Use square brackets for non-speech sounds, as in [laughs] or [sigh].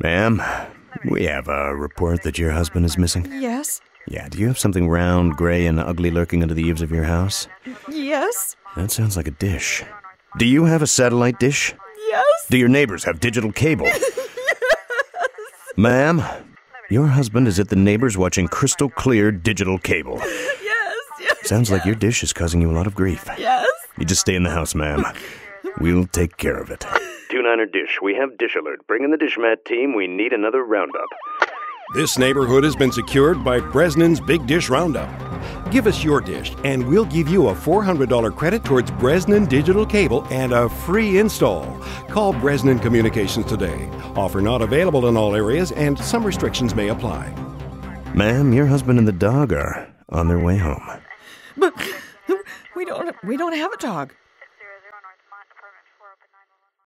Ma'am, we have a report that your husband is missing. Yes. Yeah, do you have something round, gray, and ugly lurking under the eaves of your house? Yes. That sounds like a dish. Do you have a satellite dish? Yes. Do your neighbors have digital cable? yes. [laughs] Ma'am, your husband is at the neighbors watching crystal clear digital cable. Yes. Yes. Sounds like your dish is causing you a lot of grief. Yes. You just stay in the house, ma'am. We'll take care of it. Two niner dish. We have dish alert. Bring in the dish mat team. We need another roundup. This neighborhood has been secured by Bresnan's Big Dish Roundup. Give us your dish, and we'll give you a $400 credit towards Bresnan Digital Cable and a free install. Call Bresnan Communications today. Offer not available in all areas, and some restrictions may apply. Ma'am, your husband and the dog are on their way home. But we don't we don't have a dog want a 4 open 911.